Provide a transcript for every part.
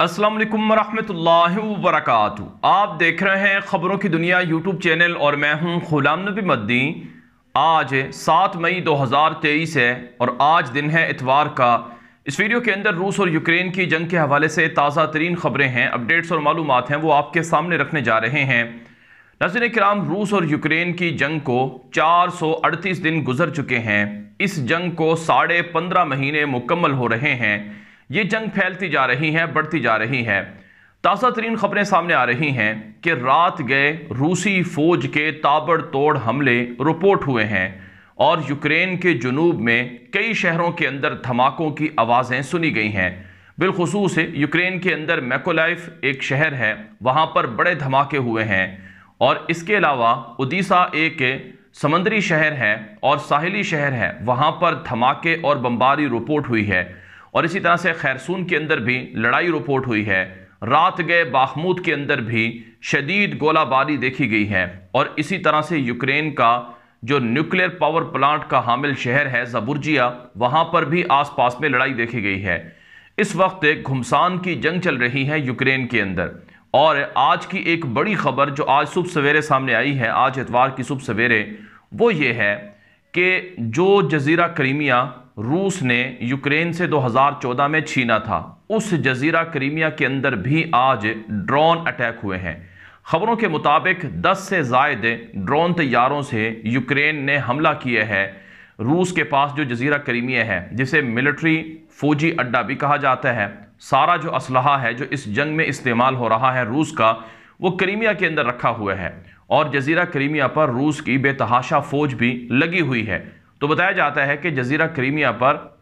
अस्सलाम वालेकुम वरक आप देख रहे हैं ख़बरों की दुनिया यूट्यूब चैनल और मैं हूँ ग़ुलाम नबी मद्दी। आज 7 मई 2023 है और आज दिन है इतवार का। इस वीडियो के अंदर रूस और यूक्रेन की जंग के हवाले से ताज़ा तरीन ख़बरें हैं, अपडेट्स और मालूम हैं, वो आपके सामने रखने जा रहे हैं। नज़र कराम रूस और यूक्रेन की जंग को चार सौ अड़तीस दिन गुजर चुके हैं। इस जंग को साढ़े पंद्रह महीने मुकम्मल हो रहे हैं। ये जंग फैलती जा रही है, बढ़ती जा रही है। ताज़ा तरीन खबरें सामने आ रही हैं कि रात गए रूसी फौज के ताबड़तोड़ हमले रिपोर्ट हुए हैं और यूक्रेन के जुनूब में कई शहरों के अंदर धमाकों की आवाज़ें सुनी गई हैं। बिलखसूस यूक्रेन के अंदर मैकोलाइफ एक शहर है, वहाँ पर बड़े धमाके हुए हैं और इसके अलावा उदीसा एक समंदरी शहर है और साहिली शहर है, वहाँ पर धमाके और बम्बारी रिपोर्ट हुई है। और इसी तरह से खैरसून के अंदर भी लड़ाई रिपोर्ट हुई है। रात गए बाखमूद के अंदर भी शदीद गोलाबारी देखी गई है। और इसी तरह से यूक्रेन का जो न्यूक्लियर पावर प्लांट का हामिल शहर है, जबुर्जिया, वहाँ पर भी आसपास में लड़ाई देखी गई है। इस वक्त घुमसान की जंग चल रही है यूक्रेन के अंदर। और आज की एक बड़ी खबर जो आज सुबह सवेरे सामने आई है, आज इतवार की सुबह सवेरे, वो ये है कि जो जजीरा क्रीमिया रूस ने यूक्रेन से 2014 में छीना था। उस जजीरा क्रीमिया के अंदर भी आज ड्रोन अटैक हुए हैं। खबरों के मुताबिक 10 से जायद ड्रोन तैयारों से यूक्रेन ने हमला किया है। रूस के पास जो जजीरा क्रीमिया है, जिसे मिलिट्री फौजी अड्डा भी कहा जाता है, सारा जो असलहा है, जो इस जंग में इस्तेमाल हो रहा है रूस का, वो क्रीमिया के अंदर रखा हुआ है। और जजीरा क्रीमिया पर रूस की बेतहाशा फौज भी लगी हुई है। तो बताया जाता है कि जजीरा क्रीमिया पर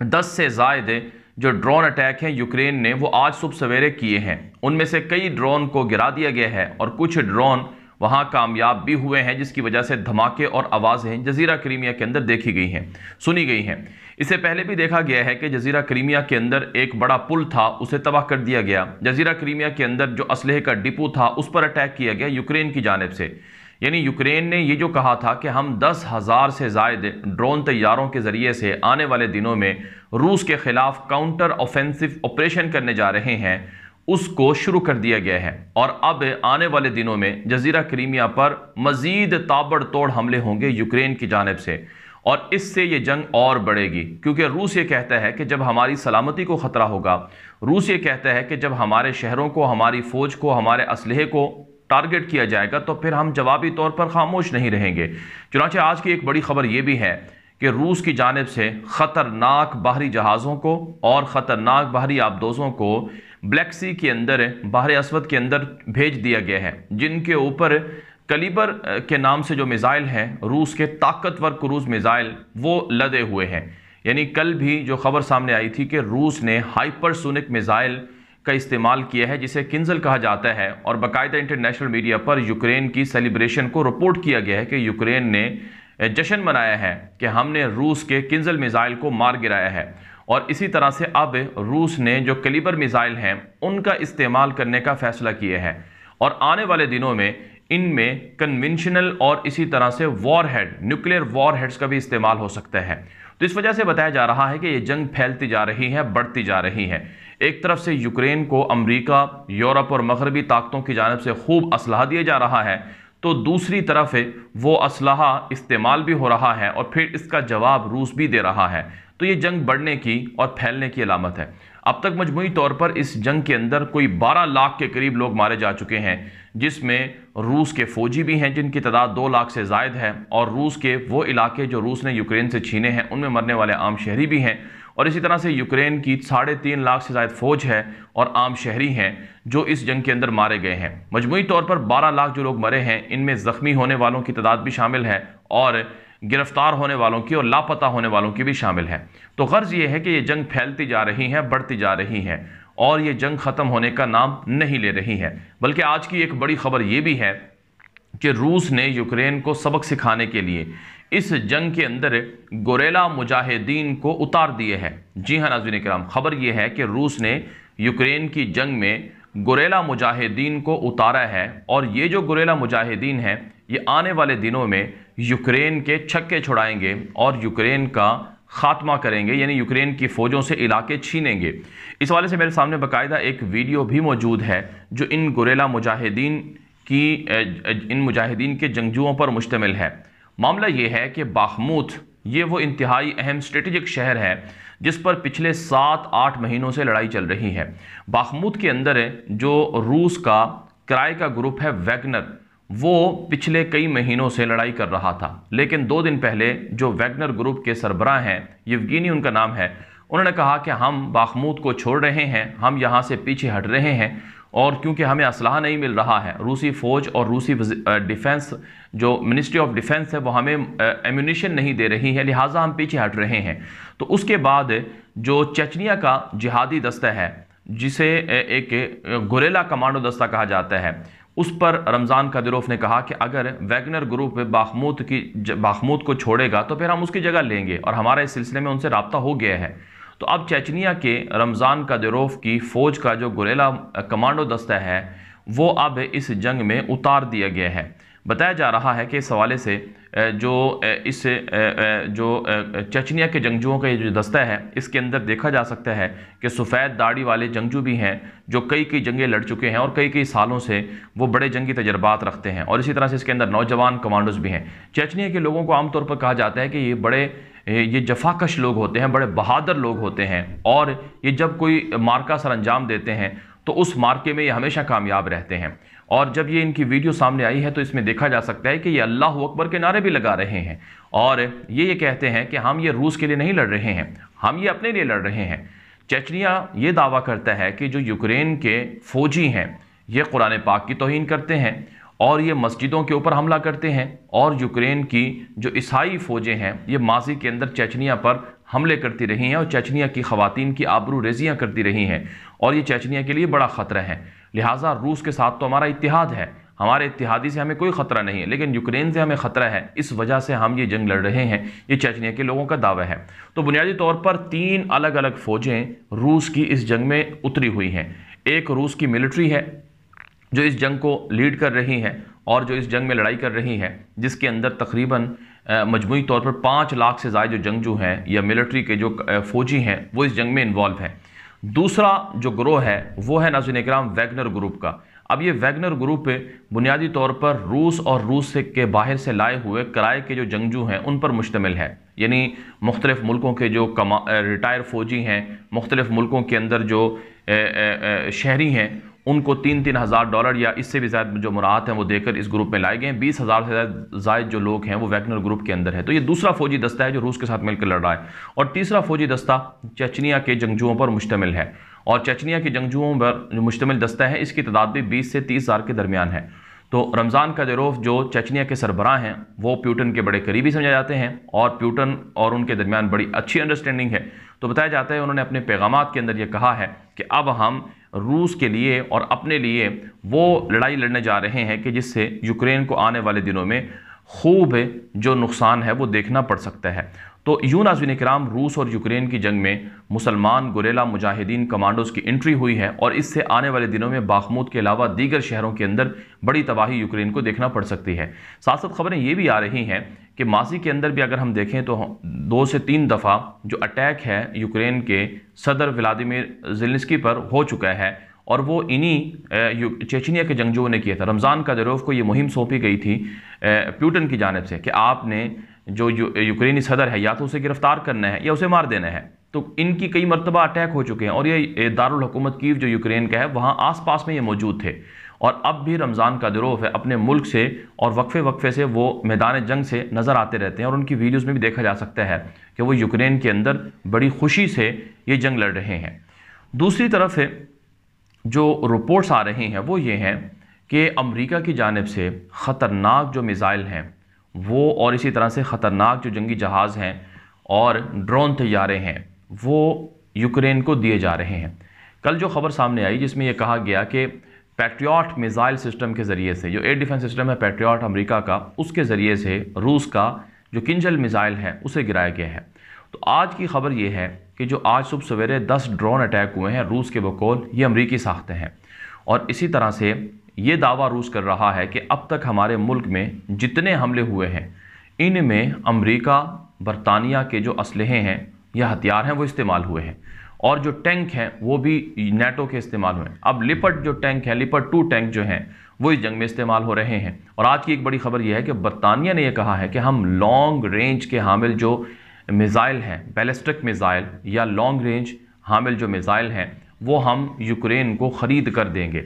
10 से जायद जो ड्रोन अटैक हैं यूक्रेन ने, वो आज सुबह सवेरे किए हैं। उनमें से कई ड्रोन को गिरा दिया गया है और कुछ ड्रोन वहाँ कामयाब भी हुए हैं, जिसकी वजह से धमाके और आवाज़ें जजीरा क्रीमिया के अंदर देखी गई हैं, सुनी गई हैं। इससे पहले भी देखा गया है कि जजीरा क्रीमिया के अंदर एक बड़ा पुल था, उसे तबाह कर दिया गया। जजीरा क्रीमिया के अंदर जो असलहे का डिपो था, उस पर अटैक किया गया यूक्रेन की जानब से। यानी यूक्रेन ने ये जो कहा था कि हम दस हज़ार से जायद ड्रोन तैयारों के ज़रिए से आने वाले दिनों में रूस के ख़िलाफ़ काउंटर ऑफेंसिव ऑपरेशन करने जा रहे हैं, उसको शुरू कर दिया गया है। और अब आने वाले दिनों में जजीरा क्रीमिया पर मज़ीद ताबड़तोड़ हमले होंगे यूक्रेन की जानब से। और इससे ये जंग और बढ़ेगी, क्योंकि रूस ये कहता है कि जब हमारी सलामती को ख़तरा होगा, रूस ये कहता है कि जब हमारे शहरों को, हमारी फ़ौज को, हमारे असलहे को टारगेट किया जाएगा तो फिर हम जवाबी तौर पर खामोश नहीं रहेंगे। चुनाचे आज की एक बड़ी खबर यह भी है कि रूस की जानब से ख़तरनाक बाहरी जहाज़ों को और ख़तरनाक बाहरी आबदोज़ों को ब्लैक सी के अंदर, बाहर असवद के अंदर भेज दिया गया है, जिनके ऊपर कलीबर के नाम से जो मिज़ाइल हैं, रूस के ताकतवर क्रूज़ मिज़ाइल वो लदे हुए हैं। यानी कल भी जो खबर सामने आई थी कि रूस ने हाइपरसोनिक मिज़ाइल का इस्तेमाल किया है, जिसे किंजल कहा जाता है। और बाकायदा इंटरनेशनल मीडिया पर यूक्रेन की सेलिब्रेशन को रिपोर्ट किया गया है कि यूक्रेन ने जश्न मनाया है कि हमने रूस के किंजल मिज़ाइल को मार गिराया है। और इसी तरह से अब रूस ने जो कलीबर मिज़ाइल हैं, उनका इस्तेमाल करने का फैसला किया है। और आने वाले दिनों में इनमें कन्वेंशनल और इसी तरह से warhead nuclear warheads का भी इस्तेमाल हो सकता है। तो इस वजह से बताया जा रहा है कि ये जंग फैलती जा रही है, बढ़ती जा रही है। एक तरफ़ से यूक्रेन को अमरीका, यूरोप और मगरबी ताकतों की जानब से खूब असलाह दिया जा रहा है तो दूसरी तरफ़ वो असलाह इस्तेमाल भी हो रहा है और फिर इसका जवाब रूस भी दे रहा है। तो ये जंग बढ़ने की और फैलने की अलामत है। अब तक मजमू तौर पर इस जंग के अंदर कोई 12 लाख के करीब लोग मारे जा चुके हैं, जिसमें रूस के फौजी भी हैं, जिनकी तादाद दो लाख से जायद है, और रूस के वो इलाके जो रूस ने यूक्रेन से छीने हैं, उनमें मरने वाले आम शहरी भी हैं। और इसी तरह से यूक्रेन की साढ़े तीन लाख से ज़्यादा फ़ौज है और आम शहरी हैं जो इस जंग के अंदर मारे गए हैं। मजमू तौर पर बारह लाख जो लोग मरे हैं, इनमें ज़ख्मी होने वालों की तादाद भी शामिल है और गिरफ़्तार होने वालों की और लापता होने वालों की भी शामिल है। तो गर्ज ये है कि ये जंग फैलती जा रही है, बढ़ती जा रही है और ये जंग ख़त्म होने का नाम नहीं ले रही है। बल्कि आज की एक बड़ी खबर ये भी है कि रूस ने यूक्रेन को सबक सिखाने के लिए इस जंग के अंदर गोरेला मुजाहिदीन को उतार दिए है। जी हाँ नाजवीन कराम, खबर यह है कि रूस ने यूक्रेन की जंग में गोरेला मुजाहिदीन को उतारा है और ये जो गोरेला मुजाहिदीन है, ये आने वाले दिनों में यूक्रेन के छक्के छुड़ाएँगे और यूक्रेन का खात्मा करेंगे, यानी यूक्रेन की फ़ौजों से इलाके छीनेंगे। इस वाले से मेरे सामने बाकायदा एक वीडियो भी मौजूद है जो इन गुरेला मुजाहिदीन की इन मुजाहिदीन के जंगजुओं पर मुश्तमिल है। मामला ये है कि बाखमूत, ये वो इंतहाई अहम स्ट्रेटजिक शहर है, जिस पर पिछले सात, आठ महीनों से लड़ाई चल रही है। बाखमूद के अंदर जो रूस का किराए का ग्रुप है वैगनर, वो पिछले कई महीनों से लड़ाई कर रहा था। लेकिन दो दिन पहले जो वैगनर ग्रुप के सरबराह हैं, यवगिनी उनका नाम है, उन्होंने कहा कि हम बाखमूद को छोड़ रहे हैं, हम यहाँ से पीछे हट रहे हैं और क्योंकि हमें असलाह नहीं मिल रहा है, रूसी फ़ौज और रूसी डिफेंस, जो मिनिस्ट्री ऑफ़ डिफेंस है, वो हमें एम्यूनिशन नहीं दे रही है, लिहाजा हम पीछे हट रहे हैं। तो उसके बाद जो चचनिया का जिहादी दस्ता है, जिसे एक गुरेला कमांडो दस्ता कहा जाता है, उस पर रमज़ान कदरोफ ने कहा कि अगर वैगनर ग्रुप बाखमूद की बाखमूद को छोड़ेगा तो फिर हम उसकी जगह लेंगे और हमारा इस सिलसिले में उनसे रबता हो गया है। तो अब चेचनिया के रमज़ान कदरोफ की फ़ौज का जो गुरेला कमांडो दस्ता है, वो अब इस जंग में उतार दिया गया है। बताया जा रहा है कि इस हवाले से जो इस जो चचनिया के जंगजुओं का ये जो दस्ता है, इसके अंदर देखा जा सकता है कि सफ़ेद दाढ़ी वाले जंगजू भी हैं, जो कई कई जंगें लड़ चुके हैं और कई कई सालों से वो बड़े जंगी तजर्बात रखते हैं। और इसी तरह से इसके अंदर नौजवान कमांडोज भी हैं। चचनिया के लोगों को आमतौर पर कहा जाता है कि ये बड़े ये जफाकश लोग होते हैं, बड़े बहादुर लोग होते हैं। और ये जब कोई मार्का सर अंजाम देते हैं तो उस मार्के में ये हमेशा कामयाब रहते हैं। और जब ये इनकी वीडियो सामने आई है तो इसमें देखा जा सकता है कि ये अल्लाह अकबर के नारे भी लगा रहे हैं। और ये ये कहते हैं कि हम ये रूस के लिए नहीं लड़ रहे हैं, हम ये अपने लिए लड़ रहे हैं। चचनिया ये दावा करता है कि जो यूक्रेन के फौजी हैं, ये कुरान पाक की तोहन करते हैं। और ये मस्जिदों के ऊपर हमला करते हैं और यूक्रेन की जो ईसाई फ़ौजें हैं, ये माजी के अंदर चचनिया पर हमले करती रही हैं और चचनिया की ख़वातीन की आबरू रेजियाँ करती रही हैं और ये चचनिया के लिए बड़ा ख़तरा है। लिहाजा रूस के साथ तो हमारा इतिहाद है। हमारे इतिहादी से हमें कोई ख़तरा नहीं है, लेकिन यूक्रेन से हमें ख़तरा है। इस वजह से हम ये जंग लड़ रहे हैं। ये चचनिया के लोगों का दावा है। तो बुनियादी तौर पर तीन अलग अलग फ़ौजें रूस की इस जंग में उतरी हुई हैं। एक रूस की मिलिट्री है जो इस जंग को लीड कर रही हैं और जो इस जंग में लड़ाई कर रही है, जिसके अंदर तकरीबन मजमू तौर पर पाँच लाख से ज़्यादा जो जंगजू हैं या मिलिट्री के जो फ़ौजी हैं, वो इस जंग में इन्वॉल्व हैं। दूसरा जो ग्रोह है, वो है नाजिन कराम वैगनर ग्रुप का। अब ये वैगनर ग्रुप बुनियादी तौर पर रूस और रूस से, के बाहर से लाए हुए किराए के जो जंगजू हैं, उन पर मुश्तमिल है। यानी मुख्तलिफ़ मुल्कों के जो कमा रिटायर फ़ौजी हैं, मुख्तलिफ़ मुल्कों के अंदर जो शहरी हैं उनको तीन तीन हज़ार डॉलर या इससे भी ज़्यादा जो मुराद हैं वो देकर इस ग्रुप में लाए गए हैं। बीस हज़ार से ज़्यादा जो लोग हैं वो वैगनर ग्रुप के अंदर है। तो ये दूसरा फौजी दस्ता है जो रूस के साथ मिलकर लड़ रहा है। और तीसरा फौजी दस्ता चचनिया के जंगजुओं पर मुश्तमिल है। और चचनिया के जंगजुओं पर जो मुश्तमिल दस्ता है, इसकी तादाद भी बीस से तीस हज़ार के दरमियान है। तो रमज़ान का जरोफ जो चचनिया के सरबराह हैं, वो प्यूटन के बड़े करीबी समझे जाते हैं। और प्यूटन और उनके दरमियान बड़ी अच्छी अंडरस्टैंडिंग है। तो बताया जाता है उन्होंने अपने पैगाम के अंदर ये कहा है कि अब हम रूस के लिए और अपने लिए वो लड़ाई लड़ने जा रहे हैं कि जिससे यूक्रेन को आने वाले दिनों में खूब जो नुकसान है वो देखना पड़ सकता है। तो यूँ नाजिन कराम रूस और यूक्रेन की जंग में मुसलमान गुरेला मुजाहिदीन कमांडोज की एंट्री हुई है और इससे आने वाले दिनों में बाखमूद के अलावा दीगर शहरों के अंदर बड़ी तबाही यूक्रेन को देखना पड़ सकती है। साथ साथ खबरें ये भी आ रही हैं कि माजी के अंदर भी अगर हम देखें तो दो से तीन दफ़ा जो अटैक है यूक्रेन के सदर व्लादिमिर जिलस्की पर हो चुका है और वो इन्हीं चेचनिया के जंगजुओं ने किया था। रमज़ान का दरोफ को ये मुहिम सौंपी गई थी प्यूटन की जानब से कि आपने जो यूक्रेनी सदर है, या तो उसे गिरफ़्तार करना है या उसे मार देना है। तो इनकी कई मरतबा अटैक हो चुके हैं और ये दारकूमत कीव जो यूक्रेन का है, वहाँ आस पास में ये मौजूद थे। और अब भी रमज़ान का दिरोफ है अपने मुल्क से और वक्फे वक्फे से वो मैदान जंग से नज़र आते रहते हैं और उनकी वीडियोज़ में भी देखा जा सकता है कि वो यूक्रेन के अंदर बड़ी खुशी से ये जंग लड़ रहे हैं। दूसरी तरफ़ है, जो रिपोर्ट्स आ रही हैं वो ये हैं कि अमेरिका की जानब से ख़तरनाक जो मिज़ाइल हैं, वो और इसी तरह से ख़तरनाक जो जंगी जहाज़ हैं और ड्रोन तैयारे हैं, वो यूक्रेन को दिए जा रहे हैं। कल जो खबर सामने आई जिसमें यह कहा गया कि पैट्रियाट मिज़ाइल सिस्टम के ज़रिए से, जो एयर डिफेंस सिस्टम है पैट्रियाट अमेरिका का, उसके ज़रिए से रूस का जो किंजल मिज़ाइल है, उसे गिराया गया है। तो आज की खबर यह है कि जो आज सुबह सवेरे दस ड्रोन अटैक हुए हैं रूस के बकौल, ये अमरीकी साख्ते हैं। और इसी तरह से ये दावा रूस कर रहा है कि अब तक हमारे मुल्क में जितने हमले हुए हैं, इनमें अमरीका, बरतानिया के जो असलहे हैं, या हथियार हैं, वो इस्तेमाल हुए हैं। और जो टैंक हैं, वो भी नेटो के इस्तेमाल हुए। अब लिपट जो टैंक है लिपट टू टैंक जो हैं, वो इस जंग में इस्तेमाल हो रहे हैं। और आज की एक बड़ी खबर यह है कि बरतानिया ने यह कहा है कि हम लॉन्ग रेंज के हामिल जो मिज़ाइल हैं बैलिस्टिक मिज़ाइल या लॉन्ग रेंज हामिल जो मिज़ाइल हैं, वो हम यूक्रेन को ख़रीद कर देंगे।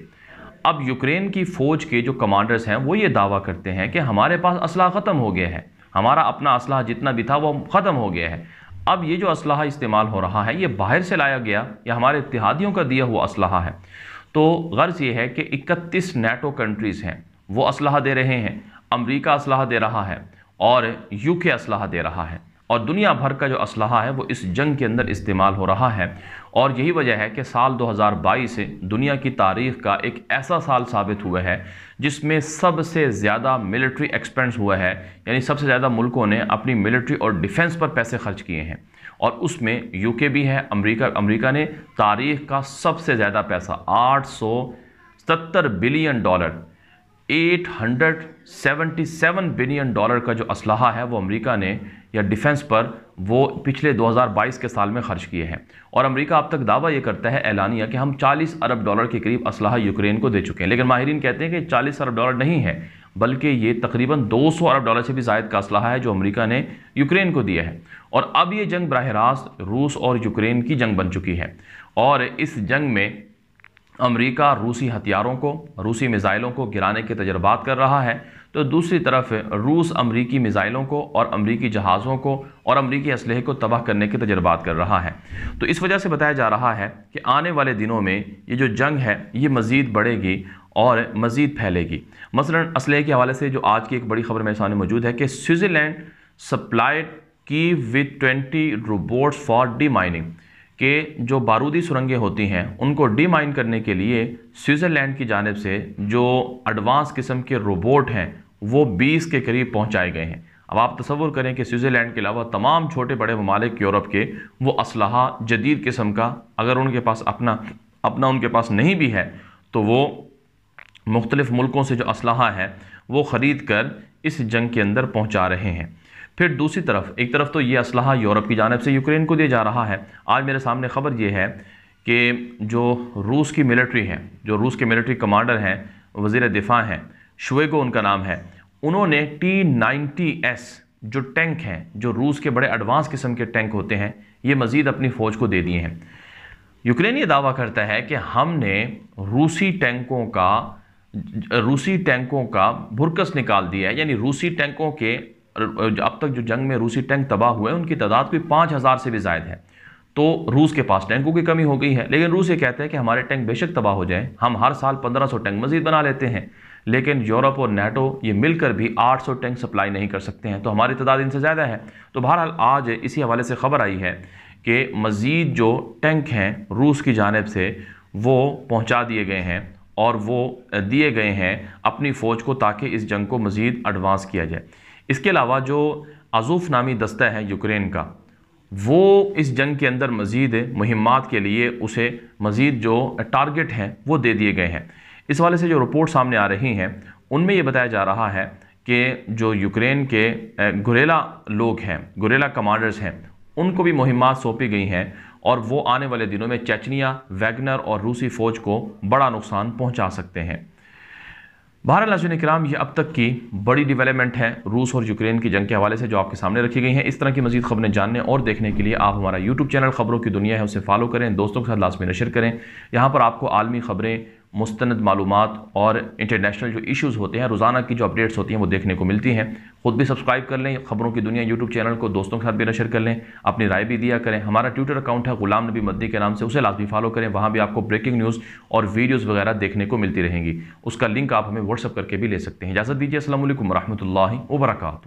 अब यूक्रेन की फ़ौज के जो कमांडर्स हैं, वो ये दावा करते हैं कि हमारे पास असला ख़त्म हो गया है। हमारा अपना असलाह जितना भी था, वो ख़त्म हो गया है। अब ये जो असलाह इस्तेमाल हो रहा है, ये बाहर से लाया गया या हमारे इतिहादियों का दिया हुआ असलाह है। तो गर्ज़ ये है कि इकतीस नेटो कंट्रीज़ हैं, वो असलाह दे रहे हैं, अमरीका असलाह दे रहा है और यूके असलाह दे रहा है। और दुनिया भर का जो असलाह है वो इस जंग के अंदर इस्तेमाल हो रहा है। और यही वजह है कि साल 2022 से दुनिया की तारीख का एक ऐसा साल साबित हुआ है, जिसमें सबसे ज़्यादा मिलिट्री एक्सपेंस हुआ है। यानी सबसे ज़्यादा मुल्कों ने अपनी मिलिट्री और डिफेंस पर पैसे खर्च किए हैं। और उसमें यूके भी है, अमेरिका अमेरिका ने तारीख का सबसे ज़्यादा पैसा, आठ बिलियन डॉलर 877 बिलियन डॉलर का जो असलाहा है वो अमेरिका ने या डिफेंस पर वो पिछले 2022 के साल में खर्च किए हैं। और अमेरिका अब तक दावा ये करता है ऐलानिया कि हम 40 अरब डॉलर के करीब असलाह यूक्रेन को दे चुके हैं। लेकिन माहरीन कहते हैं कि 40 अरब डॉलर नहीं है, बल्कि ये तकरीबन 200 अरब डॉलर से भी जायद का असलाह है जो अमेरिका ने यूक्रेन को दिया है। और अब ये जंग बरह रूस और यूक्रेन की जंग बन चुकी है। और इस जंग में अमेरिका रूसी हथियारों को, रूसी मिज़ाइलों को गिराने के तजर्बात कर रहा है। तो दूसरी तरफ़ रूस अमरीकी मिज़ाइलों को और अमरीकी जहाज़ों को और अमरीकी असलहे को तबाह करने के तजर्बात कर रहा है। तो इस वजह से बताया जा रहा है कि आने वाले दिनों में ये जो जंग है, ये मज़ीद बढ़ेगी और मज़ीद फैलेगी। मसलन असलहे के हवाले से जो आज की एक बड़ी खबर मेरे सामने मौजूद है कि स्विट्ज़रलैंड सप्लाइड की with twenty robots for demining कि जो बारूदी सुरंगें होती हैं, उनको डीमाइन करने के लिए स्विट्ज़रलैंड की जानब से जो एडवांस किस्म के रोबोट हैं, वो 20 के करीब पहुँचाए गए हैं। अब आप तस्वुर करें कि स्विट्ज़रलैंड के अलावा तमाम छोटे बड़े ममालिक यूरोप के, वो असलाह जदीद किस्म का, अगर उनके पास अपना अपना उनके पास नहीं भी है तो वो मुख्तलिफ़ मुल्कों से जो असलाह है, वो ख़रीद कर इस जंग के अंदर पहुँचा रहे हैं। फिर दूसरी तरफ़, एक तरफ़ तो ये असलाह यूरोप की जानब से यूक्रेन को दिया जा रहा है। आज मेरे सामने ख़बर ये है कि जो रूस की मिलिट्री है, जो रूस के मिलिट्री कमांडर हैं वज़ी दिफा हैं, शुएगो उनका नाम है, उन्होंने टी नाइन्टी एस जो टैंक हैं, जो रूस के बड़े एडवांस किस्म के टैंक होते हैं, ये मज़ीद अपनी फ़ौज को दे दिए हैं। यूक्रेन ये दावा करता है कि हमने रूसी टैंकों का, रूसी टैंकों का भुरकस निकाल दिया है, यानी रूसी टैंकों के अब तक जो जंग में रूसी टैंक तबाह हुए हैं, उनकी तादाद कोई पाँच हज़ार से भी ज़ायद है। तो रूस के पास टैंकों की कमी हो गई है, लेकिन रूस ये कहते हैं कि हमारे टैंक बेशक तबाह हो जाएँ, हम हर साल 1500 टैंक मजीद बना लेते हैं, लेकिन यूरोप और नेटो ये मिलकर भी 800 टैंक सप्लाई नहीं कर सकते हैं तो हमारी तादाद इनसे ज़्यादा है। तो बहरहाल, आज इसी हवाले से खबर आई है कि मज़ीद जो टैंक हैं रूस की जानब से, वो पहुँचा दिए गए हैं और वो दिए गए हैं अपनी फ़ौज को ताकि इस जंग को मज़ीद एडवांस किया जाए। इसके अलावा जो अजूफ़ नामी दस्ता है यूक्रेन का, वो इस जंग के अंदर मज़ीद मुहिमात के लिए उसे मज़ीद जो टारगेट हैं, वो दे दिए गए हैं। इस वाले से जो रिपोर्ट सामने आ रही हैं, उनमें ये बताया जा रहा है कि जो यूक्रेन के गुरेला लोग हैं, गुरेला कमांडर्स हैं, उनको भी मुहिमात सौंपी गई हैं और वो आने वाले दिनों में चेचनिया, वैगनर और रूसी फ़ौज को बड़ा नुकसान पहुँचा सकते हैं। बहरहाल नाजन कराम ये अब तक की बड़ी डेवलपमेंट है रूस और यूक्रेन की जंग के हवाले से जो आपके सामने रखी गई हैं। इस तरह की मजीद खबरें जानने और देखने के लिए आप हमारा यूट्यूब चैनल खबरों की दुनिया है, उसे फॉलो करें, दोस्तों के साथ लाजमी नशर करें। यहाँ पर आपको आलमी खबरें मुस्ंद मालूम और इंटरनेशनल जो इश्यूज़ होते हैं, रोज़ाना की जो अपडेट्स होती हैं, वो देखने को मिलती हैं। ख़ुद भी सब्सक्राइब कर लें, खबरों की दुनिया यूट्यूब चैनल को दोस्तों के साथ भी नशर कर लें, अपनी राय भी दिया करें। हमारा ट्विटर अकाउंट है गुलाम नबी मद्दी के नाम से, उसे लाजमी फॉलो करें, वहाँ भी आपको ब्रेकिंग न्यूज़ और वीडियोज़ वगैरह देखने को मिलती रहेंगी। उसका लिंक आप हमें व्हाट्सअप करके भी ले सकते हैं। इजाज़त दीजिए असल वरहमल वर्का